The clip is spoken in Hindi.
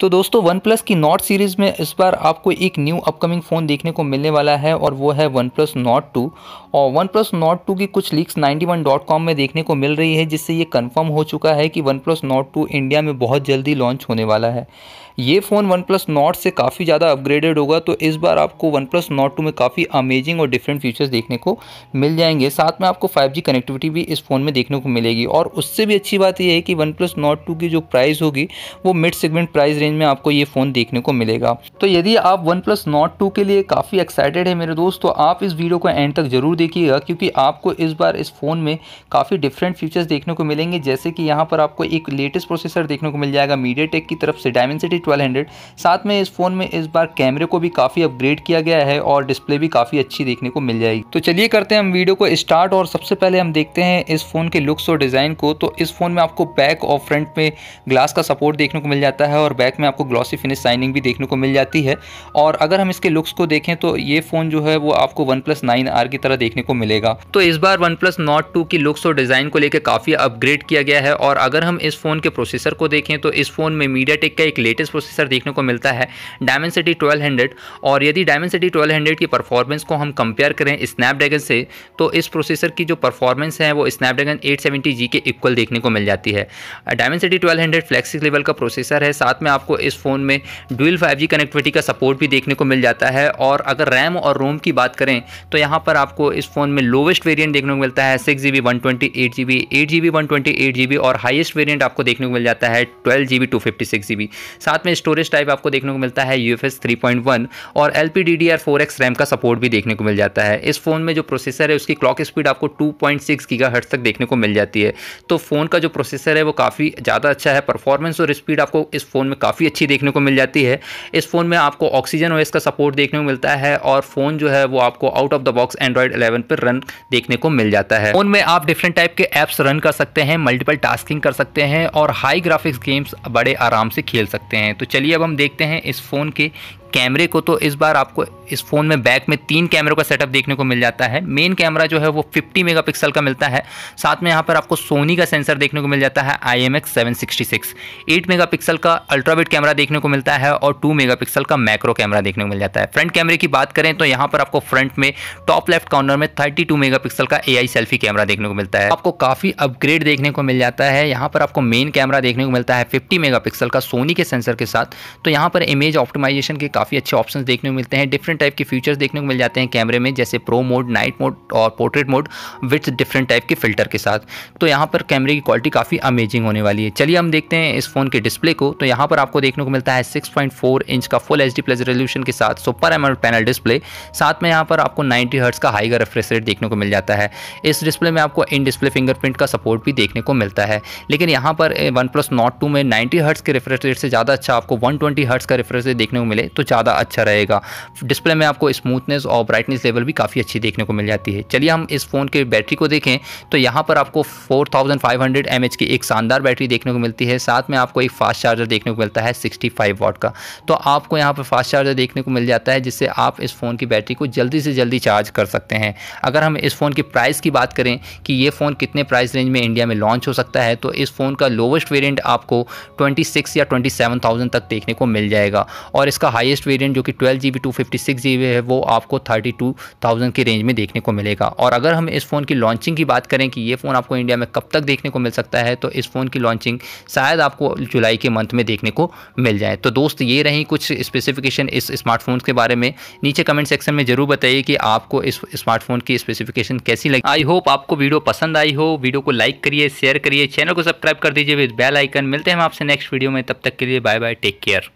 तो दोस्तों वन प्लस की नॉट सीरीज़ में इस बार आपको एक न्यू अपकमिंग फ़ोन देखने को मिलने वाला है और वो है वन प्लस नॉट टू और वन प्लस नॉट टू की कुछ लीक्स 91.com में देखने को मिल रही है, जिससे ये कंफर्म हो चुका है कि one plus Nord two India में बहुत जल्दी लॉन्च होने वाला है। ये फ़ोन वन प्लस नॉट से काफ़ी ज़्यादा अपग्रेडेड होगा तो इस बार आपको वन प्लस नॉट टू में काफ़ी अमेजिंग और डिफरेंट फीचर्स देखने को मिल जाएँगे। साथ में आपको फाइव कनेक्टिविटी भी इस फ़ोन में देखने को मिलेगी। और उससे भी अच्छी बात यह है कि वन प्लस नॉट टू की जो प्राइस होगी, वो मिड सेगमेंट प्राइस रेंज में आपको ये फ़ोन देखने को मिलेगा। तो यदि आप वन प्लस नॉट टू के लिए काफ़ी एक्साइटेड है मेरे दोस्त तो आप इस वीडियो को एंड तक ज़रूर देखिएगा, क्योंकि आपको इस बार इस फ़ोन में काफ़ी डिफरेंट फीचर्स देखने को मिलेंगे। जैसे कि यहाँ पर आपको एक लेटेस्ट प्रोसेसर देखने को मिल जाएगा मीडिया की तरफ़ से डायमेंसिटी ट्वेल्व साथ में इस फ़ोन में इस बार कैमरे को भी काफ़ी अपग्रेड किया गया है और डिस्प्ले भी काफ़ी अच्छी देखने को मिल जाएगी। तो चलिए करते हैं हम वीडियो को स्टार्ट और सबसे पहले हम देखते हैं इस फ़ोन के लुक्स और डिज़ाइन को। तो इस फ़ोन में आपको बैक और फ्रंट में ग्लास का सपोर्ट देखने को मिल जाता है और बैक में आपको ग्लॉसी फिनिश साइनिंग भी देखने को मिल जाती है। और अगर हम इसके लुक्स को देखें तो ये फ़ोन जो है, वो आपको वन प्लस नाइन आर की तरह देखने को मिलेगा। तो इस बार वन प्लस नॉट टू की लुक्स और डिज़ाइन को लेकर काफ़ी अपग्रेड किया गया है। और अगर हम इस फ़ोन के प्रोसेसर को देखें तो इस फ़ोन में मीडिया का एक लेटेस्ट प्रोसेसर देखने को मिलता है डायमेंसिटी 1200 और यदि डायमेंसिटी 1200 की परफॉर्मेंस को हम कंपेयर करें स्नैपड्रैगन से तो इस प्रोसेसर की जो परफॉर्मेंस है, वो स्नैपड्रैगन 870G के इक्वल देखने को मिल जाती है। डायमेंसिटी 1200 फ्लैक्सिक लेवल का प्रोसेसर है, साथ में आपको इस फ़ोन में डुअल 5G कनेक्टिविटी का सपोर्ट भी देखने को मिल जाता है। और अगर रैम और रोम की बात करें तो यहाँ पर आपको इस फ़ोन में लोवेस्ट वेरियंट देखने को मिलता है six G B one twenty eight G B eight G twenty eight G B और हाइस्ट वेरियंट आपको देखने को मिल जाता है twelve G B two fifty six G B साथ में स्टोरेज टाइप आपको देखने को मिलता है U F S three point one और L P D D R four X RAM का सपोर्ट भी देखने को मिल जाता है। इस फ़ोन में जो प्रोसेसर है, उसकी क्लॉक स्पीड आपको टू पॉइंट सिक्स तक देखने को मिल जाती है। तो फ़ोन का जो प्रोसेसर है, वो काफ़ी ज़्यादा अच्छा है। परफॉर्मेंस और स्पीड आपको इस फ़ोन में काफ़ी अच्छी देखने को मिल जाती है। इस फ़ोन में आपको ऑक्सीजन ओएस का सपोर्ट देखने को मिलता है और फ़ोन जो है वो आपको out of the box Android 11 पर रन देखने को मिल जाता है। फ़ोन में आप डिफरेंट टाइप के ऐप्स रन कर सकते हैं मल्टीपल टास्किंग कर सकते हैं और हाई ग्राफिक्स गेम्स बड़े आराम से खेल सकते हैं। तो चलिए अब हम देखते हैं इस फ़ोन के कैमरे को तो इस बार आपको इस फ़ोन में बैक में तीन कैमरों का सेटअप देखने को मिल जाता है। मेन कैमरा जो है वो 50 मेगापिक्सल का मिलता है। साथ में यहाँ पर आपको सोनी का सेंसर देखने को मिल जाता है I M X seven sixty six eight mega का अल्ट्रावेट कैमरा देखने को मिलता है और टू मेगा का मैक्रो कैमरा देखने को मिल जाता है। फ्रंट कैमरे की बात करें तो यहाँ पर आपको फ्रंट में टॉप लेफ़्ट कॉर्नर में थर्टी टू का AI सेल्फी कैमरा देखने को मिलता है। आपको काफ़ी अपग्रेड देखने को मिल जाता है। यहाँ पर आपको मेन कैमरा देखने को मिलता है फिफ्टी मेगा का सोनी के सेंसर के साथ। तो यहाँ पर इमेज ऑप्टिमाइजेशन के काफ़ी अच्छे ऑप्शन देखने को मिलते हैं। डिफरेंट टाइप के फीचर्स देखने को मिल जाते हैं कैमरे में, जैसे प्रो मोड नाइट मोड और portrait mode with different type के फ़िल्टर के साथ। तो यहाँ पर कैमरे की क्वालिटी काफ़ी अमेजिंग होने वाली है। चलिए हम देखते हैं इस फ़ोन के डिस्प्ले को। तो यहाँ पर आपको देखने को मिलता है सिक्स इंच का full H D plus resolution के साथ सुपर एम पैनल डिस्प्ले साथ में यहाँ पर आपको नाइन्टी हर्ट्स का हाईगर रेफ्रेश रेट देखने को मिल जाता है। इस डिस्प्ले में आपको इन डिस्प्ले फिंगरप्रिंट का सपोर्ट भी देखने को मिलता है। लेकिन यहाँ पर वन प्लस नॉट टू में नाइन्टी हर्ट्स के रेफ्रेश रेट से ज़्यादा अच्छा आपको वन ट्वेंटी हर्ट्स का रेफ्रेश रेट देखने को मिले। तो ज़्यादा अच्छा रहेगा। डिस्प्ले में आपको स्मूथनेस और ब्राइटनेस लेवल भी काफ़ी अच्छी देखने को मिल जाती है। चलिए हम इस फ़ोन के बैटरी को देखें तो यहाँ पर आपको 4500 थाउज़ेंड की एक शानदार बैटरी देखने को मिलती है। साथ में आपको एक फास्ट चार्जर देखने को मिलता है 65 वाट का। तो आपको यहाँ पर फास्ट चार्जर देखने को मिल जाता है, जिससे आप इस फ़ोन की बैटरी को जल्दी से जल्दी चार्ज कर सकते हैं। अगर हम इस फ़ोन की प्राइस की बात करें कि ये फ़ोन कितने प्राइस रेंज में इंडिया में लॉन्च हो सकता है तो इस फ़ोन का लोवेस्ट वेरियंट आपको ट्वेंटी या ट्वेंटी तक देखने को मिल जाएगा। और इसका हाइस्ट वेरियंट जो कि twelve G B two fifty six G है, वो आपको थर्टी टू थाउज़ेंड की रेंज में देखने को मिलेगा। और अगर हम इस फ़ोन की लॉन्चिंग की बात करें कि ये फ़ोन आपको इंडिया में कब तक देखने को मिल सकता है तो इस फ़ोन की लॉन्चिंग शायद आपको जुलाई के मंथ में देखने को मिल जाए। तो दोस्त, ये रही कुछ स्पेसिफिकेशन इस स्मार्टफ़ोन के बारे में। नीचे कमेंट सेक्शन में ज़रूर बताइए कि आपको इस स्मार्टफ़ोन की स्पेसिफिकेशन कैसी लगी। आई होप आपको वीडियो पसंद आई हो। वीडियो को लाइक करिए शेयर करिए चैनल को सब्सक्राइब कर दीजिए विद बेल आइकन मिलते हैं हम आपसे नेक्स्ट वीडियो में। तब तक के लिए बाय बाय टेक केयर